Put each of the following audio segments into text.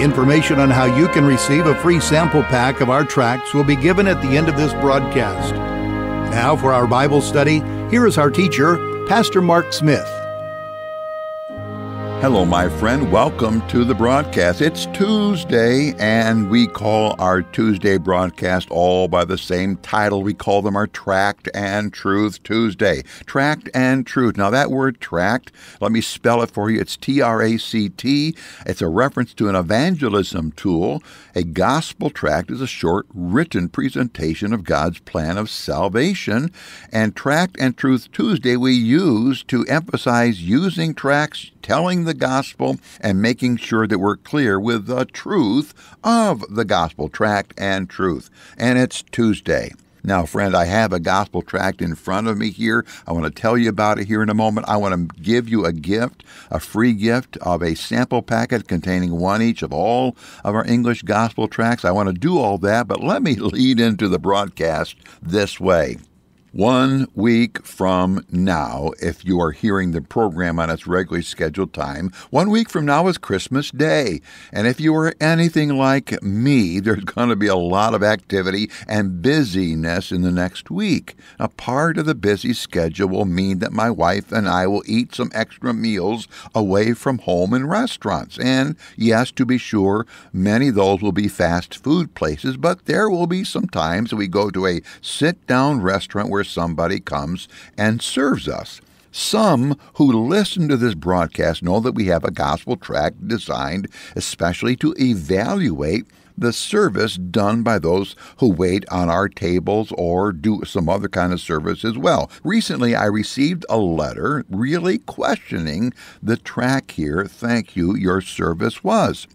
Information on how you can receive a free sample pack of our tracts will be given at the end of this broadcast. Now, for our Bible study, here is our teacher, Pastor Mark Smith. Hello, my friend. Welcome to the broadcast. It's Tuesday, and we call our Tuesday broadcast all by the same title. We call them our Tract and Truth Tuesday. Tract and Truth. Now, that word tract, let me spell it for you. It's T R A C T. It's a reference to an evangelism tool. A gospel tract is a short written presentation of God's plan of salvation. And Tract and Truth Tuesday we use to emphasize using tracts telling the gospel and making sure that we're clear with the truth of the gospel tract and truth. And it's Tuesday. Now, friend, I have a gospel tract in front of me here. I want to tell you about it here in a moment. I want to give you a gift, a free gift of a sample packet containing one each of all of our English gospel tracts. I want to do all that, but let me lead into the broadcast this way. One week from now, if you are hearing the program on its regularly scheduled time, one week from now is Christmas Day. And if you are anything like me, there's going to be a lot of activity and busyness in the next week. A part of the busy schedule will mean that my wife and I will eat some extra meals away from home in restaurants. And yes, to be sure, many of those will be fast food places, but there will be some times we go to a sit down restaurant where somebody comes and serves us. Some who listen to this broadcast know that we have a gospel tract designed especially to evaluate the service done by those who wait on our tables or do some other kind of service as well. Recently, I received a letter really questioning the tract here. Thank you, your service was.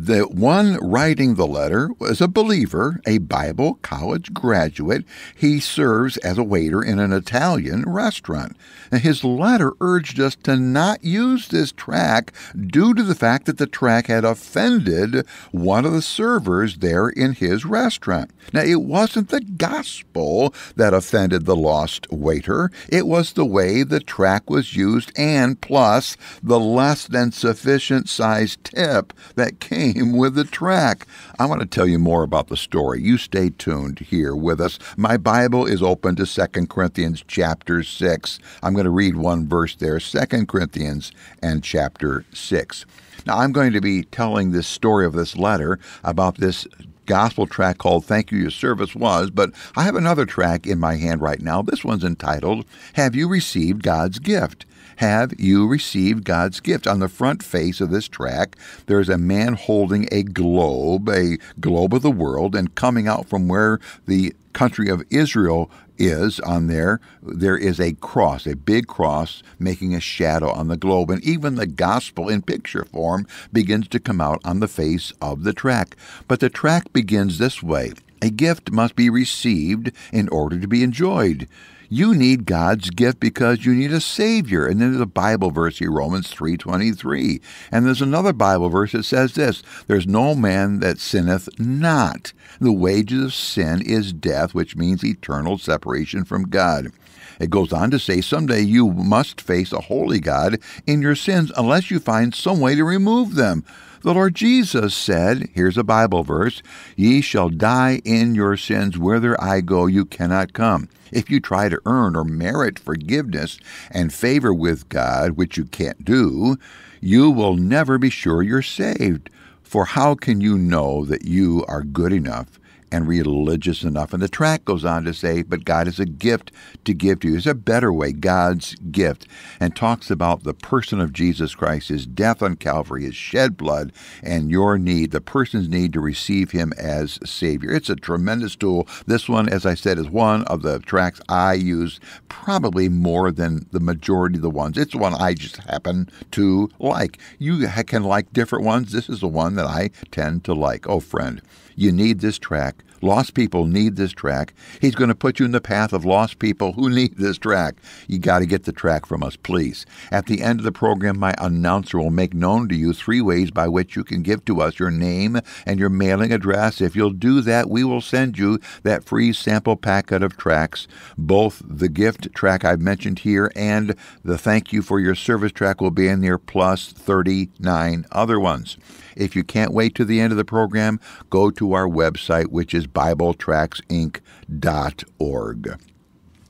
The one writing the letter was a believer, a Bible college graduate. He serves as a waiter in an Italian restaurant. His letter urged us to not use this tract due to the fact that the tract had offended one of the servers there in his restaurant. Now, it wasn't the gospel that offended the lost waiter, it was the way the tract was used and plus the less than sufficient sized tip that came with the tract. I want to tell you more about the story. You stay tuned here with us. My Bible is open to 2 Corinthians chapter 6. I'm going to read one verse there, 2 Corinthians and chapter 6. Now, I'm going to be telling this story of this letter about this gospel tract called Thank You Your Service Was, but I have another tract in my hand right now. This one's entitled Have You Received God's Gift? Have you received God's gift? On the front face of this tract, there's a man holding a globe, a globe of the world, and coming out from where the country of Israel is on there, there is a cross, a big cross making a shadow on the globe. And even the gospel in picture form begins to come out on the face of the tract. But the tract begins this way A gift must be received in order to be enjoyed. You need God's gift because you need a Savior. And then there's a Bible verse here, Romans 3.23. And there's another Bible verse that says this, There's no man that sinneth not. The wages of sin is death, which means eternal separation from God. It goes on to say, Someday you must face a holy God in your sins unless you find some way to remove them. The Lord Jesus said, here's a Bible verse, Ye shall die in your sins. Whither I go, you cannot come. If you try to earn or merit forgiveness and favor with God, which you can't do, you will never be sure you're saved. For how can you know that you are good enough and religious enough. And the tract goes on to say, but God is a gift to give to you. It's a better way, God's gift, and talks about the person of Jesus Christ, his death on Calvary, his shed blood, and your need, the person's need to receive him as Savior. It's a tremendous tool. This one, as I said, is one of the tracts I use probably more than the majority of the ones. It's one I just happen to like. You can like different ones. This is the one that I tend to like. Oh, friend. You need this tract back. Lost people need this tract. He's going to put you in the path of lost people who need this tract. You got to get the tract from us, please. At the end of the program, my announcer will make known to you three ways by which you can give to us your name and your mailing address. If you'll do that, we will send you that free sample packet of tracts. Both the gift tract I've mentioned here and the thank you for your service tract will be in there, plus 39 other ones. If you can't wait to the end of the program, go to our website, which is BibleTractsInc.org.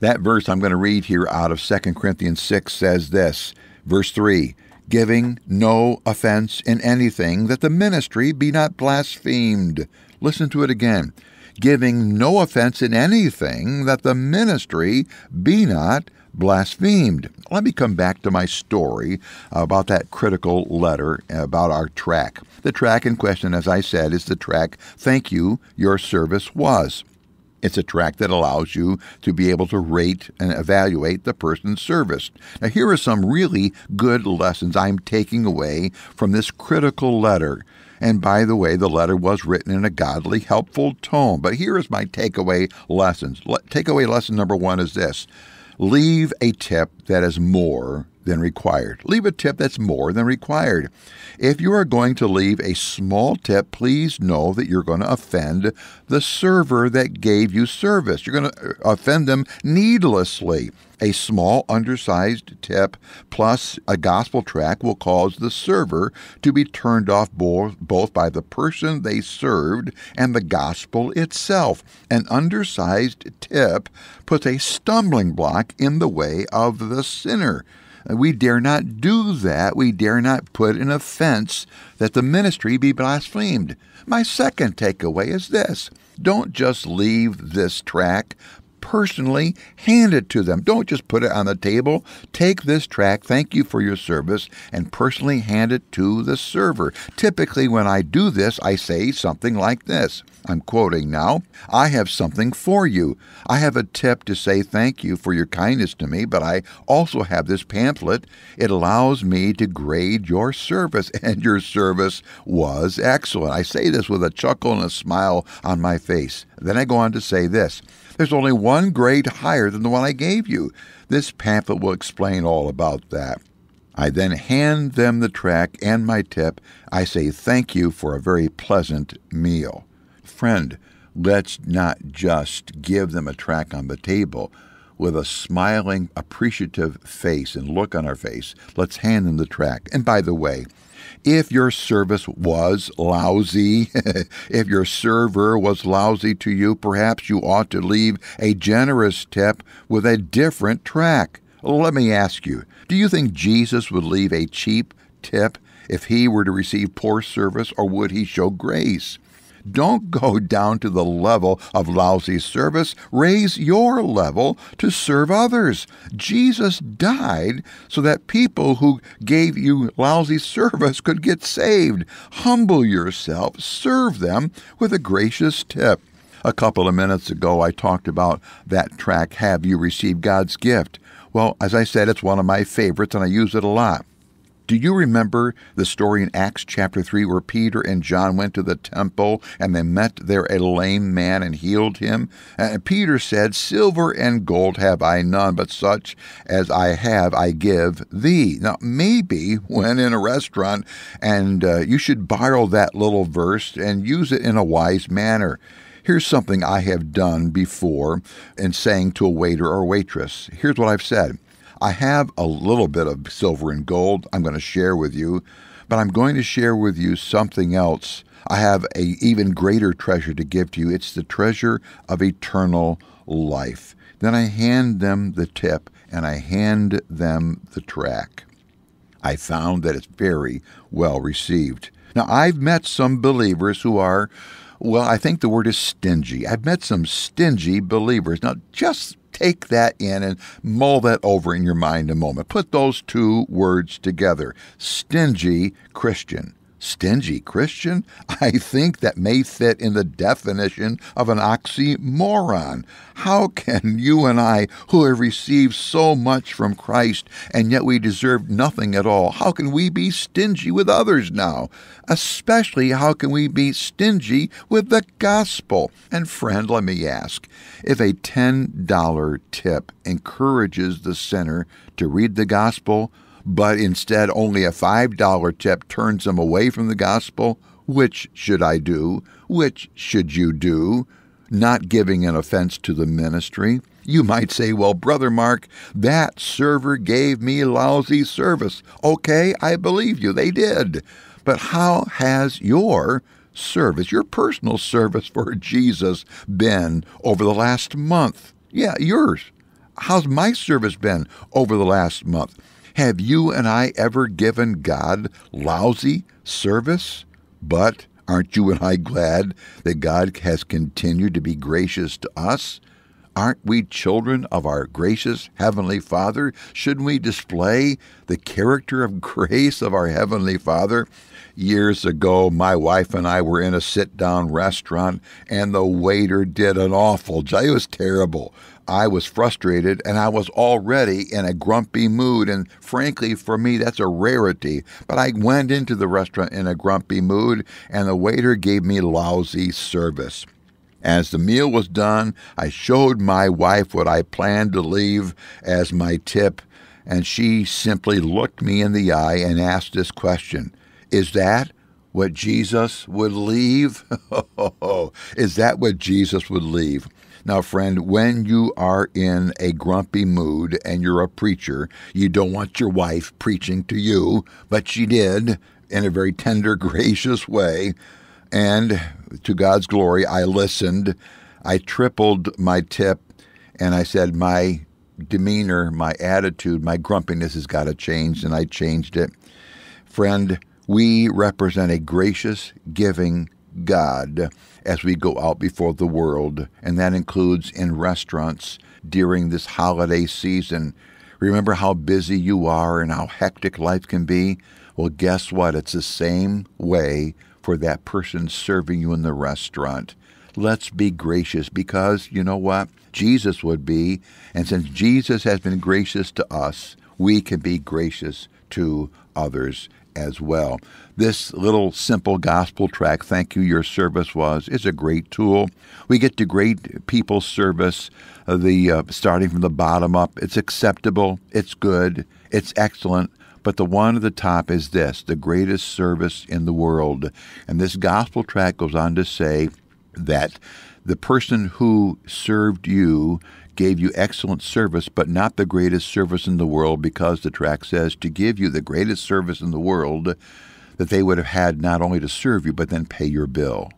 That verse I'm going to read here out of 2 Corinthians 6 says this, verse 3 Giving no offense in anything, that the ministry be not blasphemed. Listen to it again. Giving no offense in anything, that the ministry be not blasphemed. Let me come back to my story about that critical letter about our tract. The tract in question, as I said, is the tract Thank You, Your Service Was. It's a tract that allows you to be able to rate and evaluate the person's service. Now, here are some really good lessons I'm taking away from this critical letter. And by the way, the letter was written in a godly, helpful tone. But here is my takeaway lessons. Takeaway lesson number one is this leave a tip that is more than required. Leave a tip that's more than required. If you are going to leave a small tip, please know that you're going to offend the server that gave you service. You're going to uh, offend them needlessly. A small, undersized tip plus a gospel tract will cause the server to be turned off both by the person they served and the gospel itself. An undersized tip puts a stumbling block in the way of the sinner. We dare not do that. We dare not put an offense that the ministry be blasphemed. My second takeaway is this don't just leave this tract personally hand it to them. Don't just put it on the table. Take this tract, thank you for your service, and personally hand it to the server. Typically, when I do this, I say something like this. I'm quoting now. I have something for you. I have a tip to say thank you for your kindness to me, but I also have this pamphlet. It allows me to grade your service, and your service was excellent. I say this with a chuckle and a smile on my face. Then I go on to say this there's only one grade higher than the one I gave you. This pamphlet will explain all about that. I then hand them the tract and my tip. I say thank you for a very pleasant meal. Friend, let's not just give them a tract on the table. With a smiling, appreciative face and look on our face, let's hand them the tract. And by the way, if your service was lousy, if your server was lousy to you, perhaps you ought to leave a generous tip with a different tract. Let me ask you do you think Jesus would leave a cheap tip if he were to receive poor service, or would he show grace? Don't go down to the level of lousy service. Raise your level to serve others. Jesus died so that people who gave you lousy service could get saved. Humble yourself, serve them with a gracious tip. A couple of minutes ago, I talked about that tract, Have You Received God's Gift? Well, as I said, it's one of my favorites and I use it a lot. Do you remember the story in Acts chapter 3 where Peter and John went to the temple and they met there a lame man and healed him? And Peter said, Silver and gold have I none, but such as I have I give thee. Now, maybe when in a restaurant and uh, you should borrow that little verse and use it in a wise manner. Here's something I have done before in saying to a waiter or waitress. Here's what I've said. I have a little bit of silver and gold I'm going to share with you, but I'm going to share with you something else. I have a even greater treasure to give to you. It's the treasure of eternal life. Then I hand them the tip and I hand them the tract. I found that it's very well received. Now, I've met some believers who are, well, I think the word is stingy. I've met some stingy believers. Now, just take that in and mull that over in your mind a moment. Put those two words together stingy Christian. Stingy Christian? I think that may fit in the definition of an oxymoron. How can you and I, who have received so much from Christ and yet we deserve nothing at all, how can we be stingy with others now? Especially, how can we be stingy with the gospel? And friend, let me ask if a $10 tip encourages the sinner to read the gospel, but instead only a $5 tip turns them away from the gospel, which should I do? Which should you do? Not giving an offense to the ministry. You might say, well, Brother Mark, that server gave me lousy service. Okay, I believe you, they did. But how has your service, your personal service for Jesus, been over the last month? Yeah, yours. How's my service been over the last month? Have you and I ever given God lousy service? But aren't you and I glad that God has continued to be gracious to us? Aren't we children of our gracious Heavenly Father? Shouldn't we display the character of grace of our Heavenly Father? Years ago, my wife and I were in a sit down restaurant, and the waiter did an awful job. It was terrible. I was frustrated and I was already in a grumpy mood. And frankly, for me, that's a rarity. But I went into the restaurant in a grumpy mood and the waiter gave me lousy service. As the meal was done, I showed my wife what I planned to leave as my tip, and she simply looked me in the eye and asked this question Is that what Jesus would leave? Oh, is that what Jesus would leave? Now, friend, when you are in a grumpy mood and you're a preacher, you don't want your wife preaching to you, but she did in a very tender, gracious way. And to God's glory, I listened. I tripled my tip and I said, My demeanor, my attitude, my grumpiness has got to change, and I changed it. Friend, we represent a gracious, giving God as we go out before the world, and that includes in restaurants during this holiday season. Remember how busy you are and how hectic life can be? Well, guess what? It's the same way for that person serving you in the restaurant. Let's be gracious because you know what? Jesus would be. And since Jesus has been gracious to us, we can be gracious to others as well. This little simple gospel tract, Thank You Your Service Was, is a great tool. We get to great people service, uh, the uh, starting from the bottom up. It's acceptable, it's good, it's excellent. But the one at the top is this the greatest service in the world. And this gospel tract goes on to say that the person who served you gave you excellent service, but not the greatest service in the world, because the tract says to give you the greatest service in the world that they would have had not only to serve you, but then pay your bill.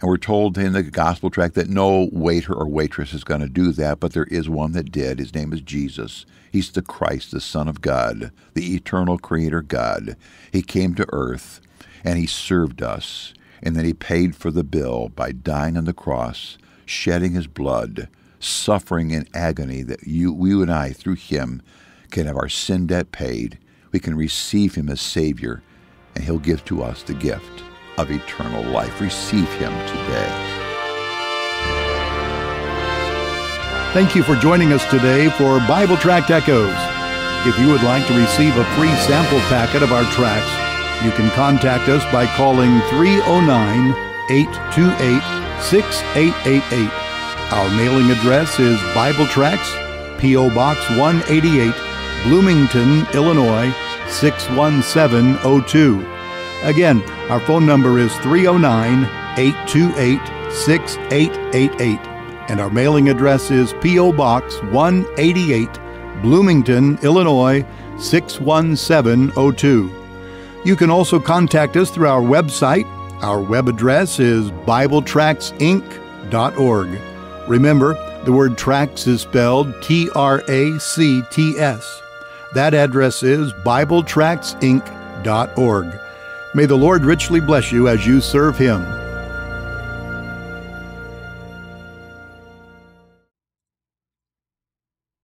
And we're told in the gospel tract that no waiter or waitress is going to do that, but there is one that did. His name is Jesus. He's the Christ, the Son of God, the eternal Creator God. He came to earth and he served us, and that he paid for the bill by dying on the cross, shedding his blood, suffering in agony that you, you and I, through him, can have our sin debt paid. We can receive him as Savior, and he'll give to us the gift of eternal life. Receive him today. Thank you for joining us today for Bible Tract Echoes. If you would like to receive a free sample packet of our tracts, you can contact us by calling 309 828 6888 our mailing address is Bible Tracts, P.O. Box 188, Bloomington, Illinois 61702. Again, our phone number is 309 828 6888, and our mailing address is P.O. Box 188, Bloomington, Illinois 61702. You can also contact us through our website. Our web address is BibleTractsInc.org. Remember, the word tracts is spelled T R A C T S. That address is BibleTractsInc.org. May the Lord richly bless you as you serve Him.